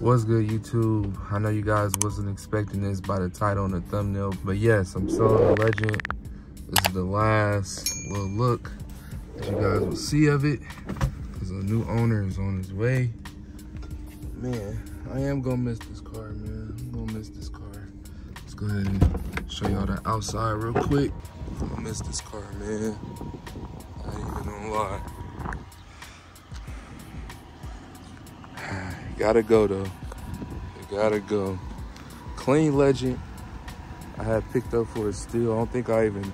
What's good, YouTube? I know you guys wasn't expecting this by the title and the thumbnail, but yes, I'm selling the Legend. This is the last little look that you guys will see of it, because a new owner is on his way. Man, I am gonna miss this car, man. I'm gonna miss this car. Let's go ahead and show y'all the outside real quick. I'm gonna miss this car, man. I ain't even gonna lie. Gotta go though. You gotta go. Clean Legend. I had picked up for a steal. I don't think I even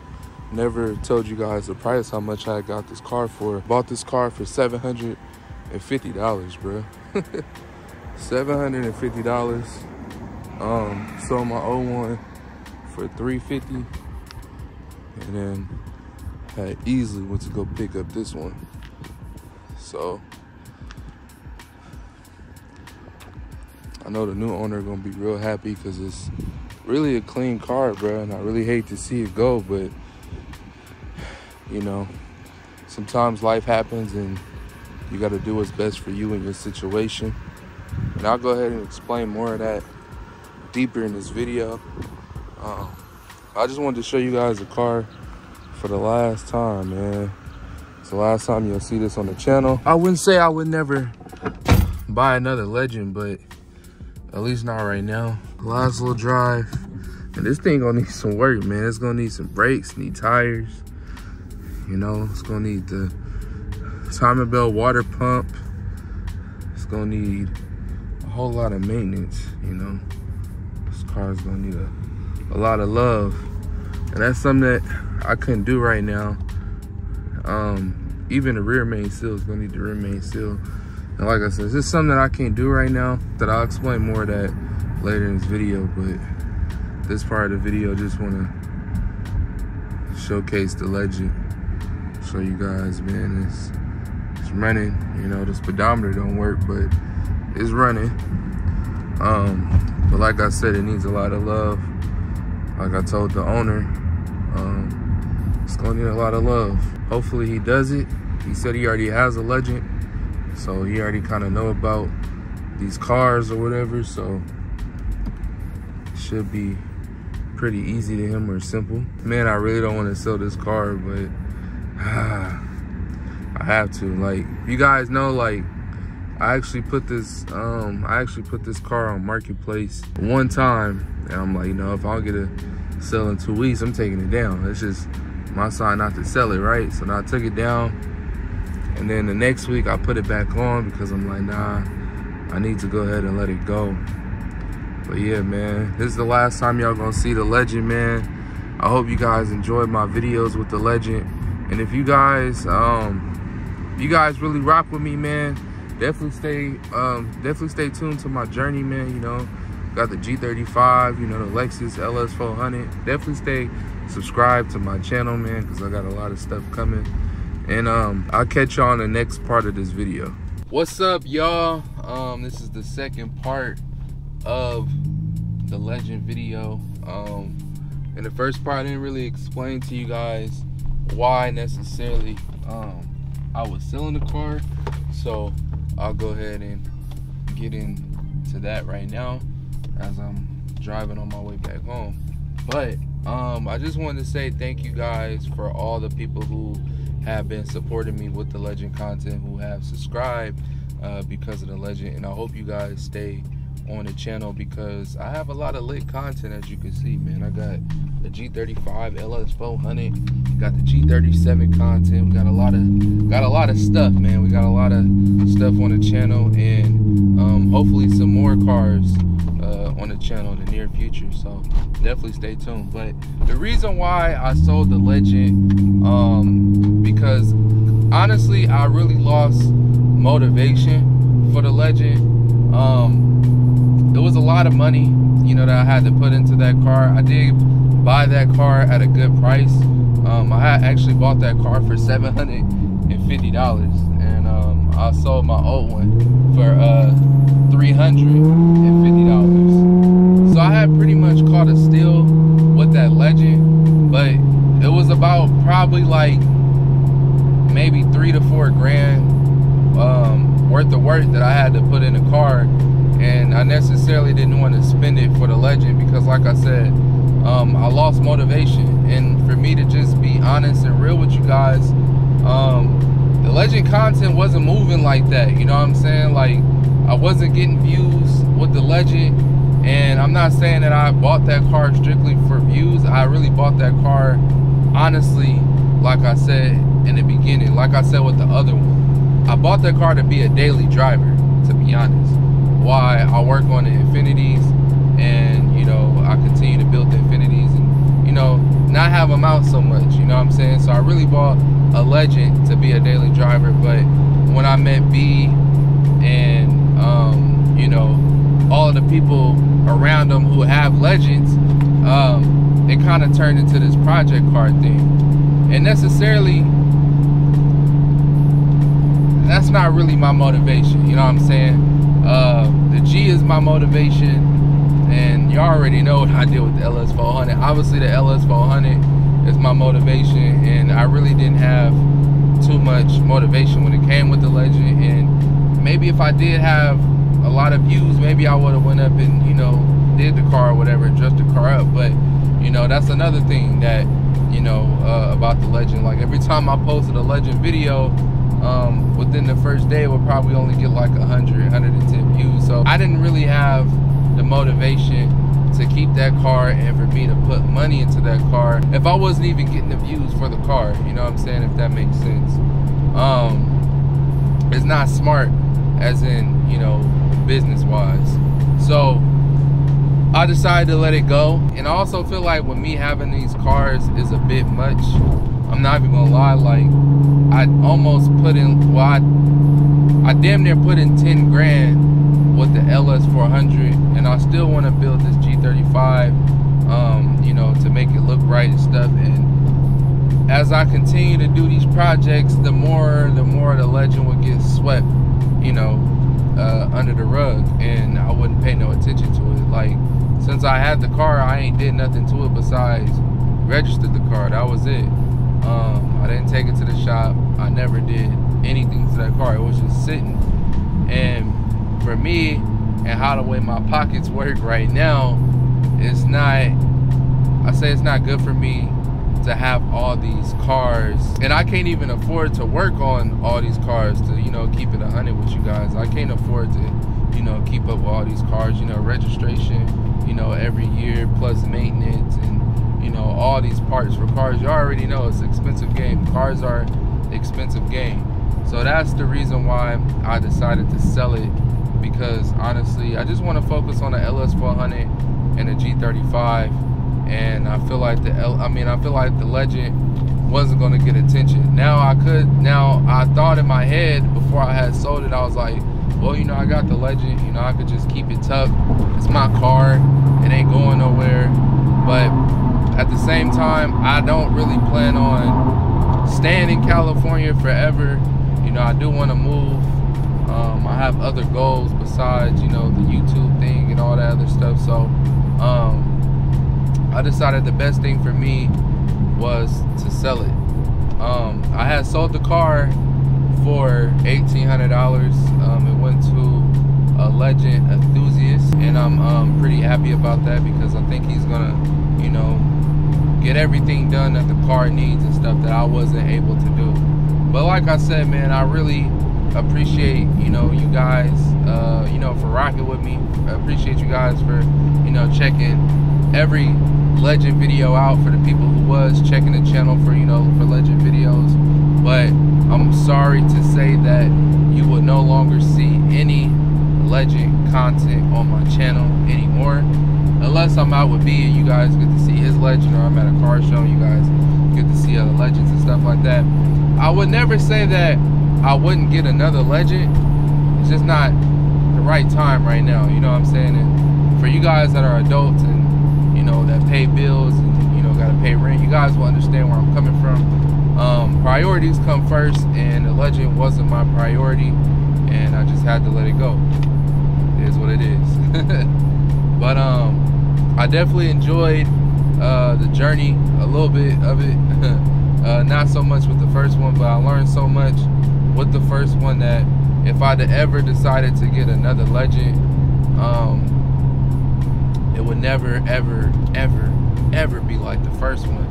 never told you guys the price how much I got this car for. Bought this car for $750, bro. $750. Um, sold my old 01 for 350 and then I easily went to go pick up this one. So I know the new owner gonna be real happy because it's really a clean car, bro. And I really hate to see it go, but you know, sometimes life happens and you got to do what's best for you in your situation. And I'll go ahead and explain more of that deeper in this video. Um, I just wanted to show you guys the car for the last time, man. It's the last time you'll see this on the channel. I wouldn't say I would never buy another Legend, but at least not right now. Little drive. And this thing gonna need some work, man. It's gonna need some brakes, need tires. You know, it's gonna need the timing belt water pump. It's gonna need a whole lot of maintenance, you know. This car's gonna need a, a lot of love. And that's something that I couldn't do right now. Um, even the rear main seal is gonna need the rear main seal. And like I said, it's just something that I can't do right now that I'll explain more of that later in this video. But this part of the video, just want to showcase the legend. Show you guys, man, it's, it's running. You know, the speedometer don't work, but it's running. Um, but like I said, it needs a lot of love. Like I told the owner, um, it's gonna need a lot of love. Hopefully he does it. He said he already has a legend. So he already kind of know about these cars or whatever. So should be pretty easy to him or simple. Man, I really don't want to sell this car, but ah, I have to. Like, you guys know, like, I actually put this, um, I actually put this car on Marketplace one time. And I'm like, you know, if I don't get a sell in two weeks, I'm taking it down. It's just my sign not to sell it, right? So now I took it down and then the next week I put it back on because I'm like, nah, I need to go ahead and let it go. But yeah, man, this is the last time y'all gonna see the legend, man. I hope you guys enjoyed my videos with the legend. And if you guys, um, you guys really rock with me, man, definitely stay, um, definitely stay tuned to my journey, man. You know, got the G35, you know, the Lexus LS400. Definitely stay subscribed to my channel, man, because I got a lot of stuff coming. And um, I'll catch y'all on the next part of this video. What's up, y'all? Um, this is the second part of the legend video. Um, in the first part, I didn't really explain to you guys why necessarily um, I was selling the car. So I'll go ahead and get into that right now as I'm driving on my way back home. But um, I just wanted to say thank you guys for all the people who have been supporting me with the legend content who have subscribed uh, because of the legend and i hope you guys stay on the channel because i have a lot of lit content as you can see man. I got the g35 ls400 got the g37 content. We got a lot of got a lot of stuff man. We got a lot of stuff on the channel and um, hopefully some more cars uh, on the channel in the near future so definitely stay tuned. But the reason why i sold the legend um, because honestly i really lost motivation for the legend. Um, it was a lot of money you know that i had to put into that car. I did buy that car at a good price. Um, i actually bought that car for 750 dollars and um, i sold my old one for uh, 350 dollars so i had pretty much caught a steal with that legend but it was about probably like maybe three to four grand um, worth of work that I had to put in the car. And I necessarily didn't want to spend it for the legend because, like I said, um, I lost motivation. And for me to just be honest and real with you guys, um, the legend content wasn't moving like that. You know what I'm saying? Like, I wasn't getting views with the legend. And I'm not saying that I bought that car strictly for views. I really bought that car, honestly, like I said in the beginning, like I said with the other one. I bought that car to be a daily driver, to be honest. Why I work on the Infinitis and, you know, I continue to build the Infinitis and, you know, not have them out so much, you know what I'm saying? So I really bought a Legend to be a daily driver, but when I met B people around them who have legends, um, it kind of turned into this project car thing. And necessarily, that's not really my motivation. You know what I'm saying? Uh, the G is my motivation, and you already know what I did with the LS400. Obviously, the LS400 is my motivation, and I really didn't have too much motivation when it came with the Legend. And maybe if I did have a lot of views, maybe I would have went up and you know did the car or whatever, dressed the car up. But you know that's another thing that you know uh, about the legend. Like every time I posted a legend video, um, within the first day, would probably only get like 100, 110 views. So I didn't really have the motivation to keep that car and for me to put money into that car if I wasn't even getting the views for the car. You know what I'm saying? If that makes sense. Um, it's not smart, as in you know business wise. So I decided to let it go. And I also feel like with me having these cars is a bit much. I'm not even gonna lie, like I almost put in well I, I damn near put in 10 grand with the LS 400 and I still want to build this G35 um, you know to make it look right and stuff and as I continue to do these projects the more the more the legend would get swept you know uh, under the rug and I wouldn't pay no attention to it. Like, since I had the car, I ain't did nothing to it besides registered the car. That was it. Um, I didn't take it to the shop. I never did anything to that car. It was just sitting. And for me, and how the way my pockets work right now, it's not, I say it's not good for me to have all these cars. And I can't even afford to work on all these cars to you know keep it a hundred with you guys. I can't afford to you know keep up with all these cars you know registration you know every year plus maintenance and you know all these parts for cars. You already know it's expensive game. Cars are expensive game. So that's the reason why I decided to sell it because honestly I just want to focus on the LS400 and the G35 and I feel like the I mean I feel like the legend wasn't gonna get attention. Now I could now I thought in my head before I had sold it, I was like, well, you know, I got the legend, you know, I could just keep it tucked. It's my car, it ain't going nowhere. But at the same time, I don't really plan on staying in California forever. You know, I do want to move. Um, I have other goals besides, you know, the YouTube thing and all that other stuff. So, um, I decided the best thing for me was to sell it. Um, I had sold the car for $1,800. Um, it went to a legend enthusiast, and I'm um, pretty happy about that because I think he's gonna, you know, get everything done that the car needs and stuff that I wasn't able to do. But like I said, man, I really appreciate you know you guys, uh, you know, for rocking with me. I appreciate you guys for, you know, checking every legend video out for the people who was checking the channel for you know for legend videos. But i'm sorry to say that you will no longer see any legend content on my channel anymore. Unless i'm out with B and you guys get to see his legend or i'm at a car show and you guys get to see other legends and stuff like that. I would never say that i wouldn't get another legend. It's just not the right time right now you know what i'm saying? And for you guys that are adults and you know, that pay bills and, you know, got to pay rent. You guys will understand where I'm coming from. Um, priorities come first, and the legend wasn't my priority, and I just had to let it go. It is what it is. but um, I definitely enjoyed uh, the journey, a little bit of it. uh, not so much with the first one, but I learned so much with the first one that if I'd ever decided to get another legend, um, never, ever, ever, ever be like the first one.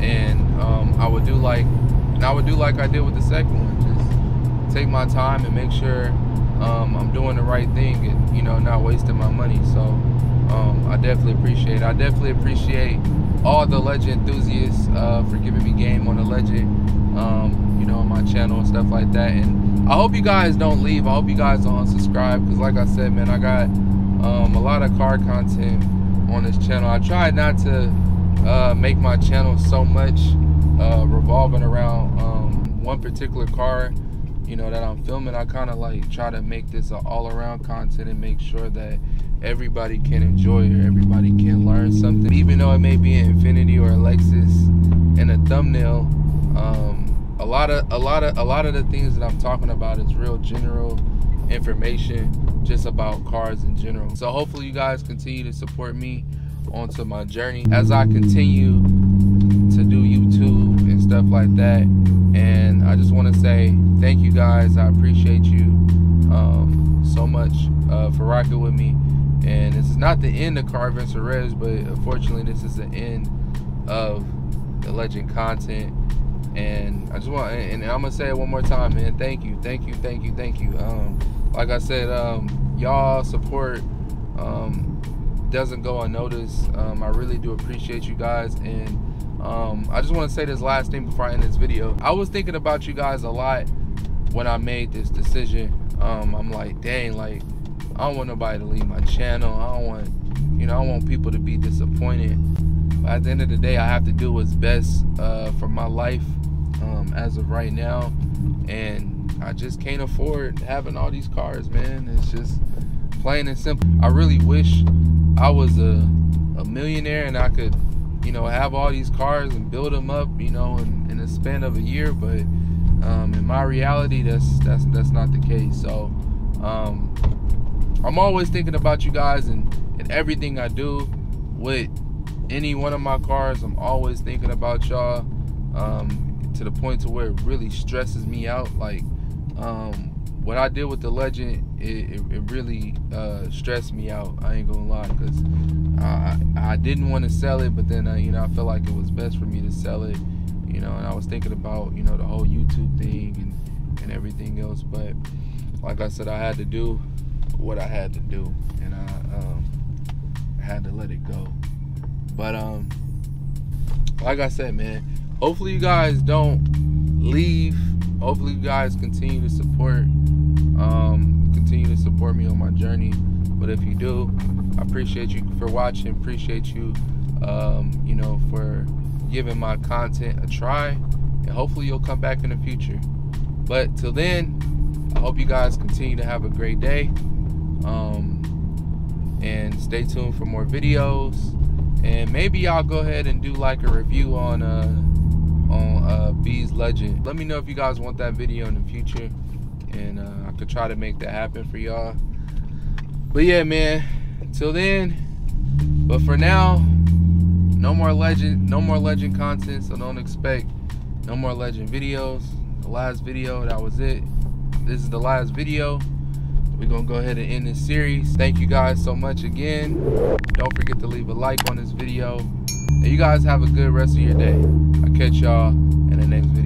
And um, I would do like, and I would do like I did with the second one. Just take my time and make sure um, I'm doing the right thing and you know not wasting my money. So um, I definitely appreciate. It. I definitely appreciate all the legend enthusiasts uh, for giving me game on the legend. Um, you know, on my channel and stuff like that. And I hope you guys don't leave. I hope you guys don't unsubscribe because, like I said, man, I got um, a lot of car content on this channel. I try not to uh, make my channel so much uh, revolving around um, one particular car you know that I'm filming I kind of like try to make this an all around content and make sure that everybody can enjoy it everybody can learn something even though it may be an Infiniti or a Lexus in a thumbnail um, a lot of a lot of a lot of the things that I'm talking about is real general information just about cars in general. So hopefully you guys continue to support me onto my journey as I continue to do YouTube and stuff like that. And I just want to say thank you guys. I appreciate you um, so much uh, for rocking with me. And this is not the end of Car Adventure Revs but unfortunately this is the end of the legend content. And I just want and I'm gonna say it one more time man. Thank you thank you thank you thank you. Um, like I said um, y'all support um, doesn't go unnoticed. Um, I really do appreciate you guys. And um, I just want to say this last thing before I end this video. I was thinking about you guys a lot when I made this decision. Um, I'm like dang like I don't want nobody to leave my channel. I don't want you know I want people to be disappointed. But at the end of the day I have to do what's best uh, for my life um, as of right now. And I just can't afford having all these cars man. It's just plain and simple. I really wish I was a, a millionaire and I could you know have all these cars and build them up you know in, in a span of a year but um, in my reality that's that's that's not the case. So um, I'm always thinking about you guys and, and everything I do with any one of my cars. I'm always thinking about y'all um, to the point to where it really stresses me out like um, what I did with the legend, it, it, it really uh, stressed me out. I ain't gonna lie, because I, I didn't want to sell it, but then uh, you know I felt like it was best for me to sell it. You know, and I was thinking about you know the whole YouTube thing and and everything else. But like I said, I had to do what I had to do, and I, um, had to let it go. But um, like I said, man, hopefully you guys don't leave. Hopefully you guys continue to support um, continue to support me on my journey. But if you do, I appreciate you for watching. Appreciate you, um, you know, for giving my content a try. And hopefully you'll come back in the future. But till then, I hope you guys continue to have a great day. Um, and stay tuned for more videos. And maybe I'll go ahead and do like a review on uh, on uh, B's Legend. Let me know if you guys want that video in the future and uh, I could try to make that happen for y'all. But yeah, man. Till then, but for now, no more legend, no more legend content. So don't expect no more legend videos. The last video, that was it. This is the last video. We're gonna go ahead and end this series. Thank you guys so much again. Don't forget to leave a like on this video. And you guys have a good rest of your day. I'll catch y'all in the next video.